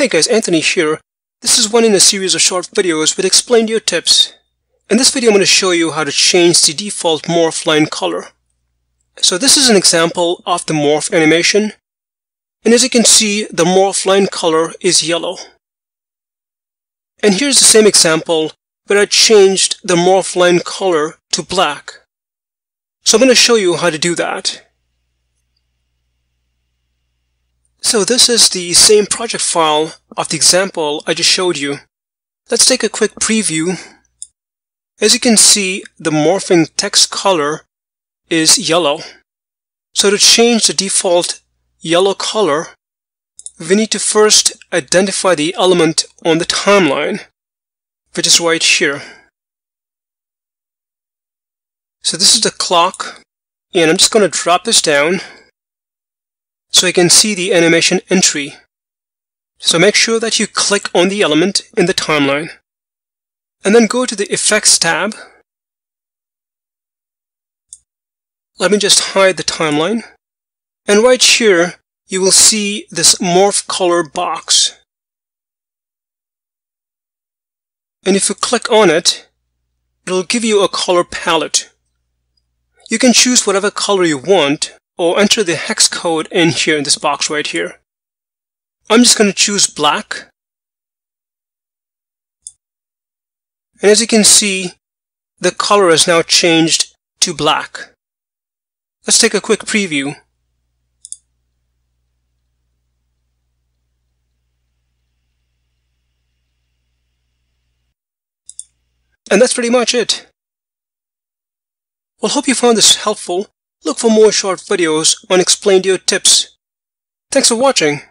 Hey guys, Anthony here. This is one in a series of short videos with Explaindio tips. In this video I'm going to show you how to change the default morph line color. So this is an example of the morph animation. And as you can see, the morph line color is yellow. And here's the same example where I changed the morph line color to black. So I'm going to show you how to do that. So this is the same project file of the example I just showed you. Let's take a quick preview. As you can see, the morphing text color is yellow. So to change the default yellow color, we need to first identify the element on the timeline, which is right here. So this is the clock, and I'm just going to drop this down so you can see the animation entry. So make sure that you click on the element in the timeline. And then go to the Effects tab. Let me just hide the timeline. And right here, you will see this Morph Color box. And if you click on it, it'll give you a color palette. You can choose whatever color you want, or enter the hex code in here in this box right here. I'm just going to choose black. And as you can see, the color has now changed to black. Let's take a quick preview. And that's pretty much it. Well, hope you found this helpful. Look for more short videos on Explaindio tips. Thanks for watching.